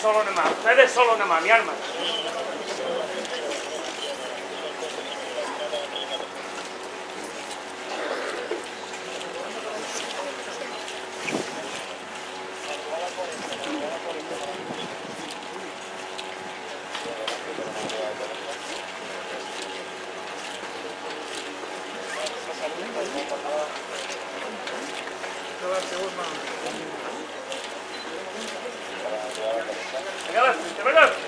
Solo nomás, ustedes solo nomás, mi alma. Vai lá.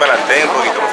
para adelante un poquito,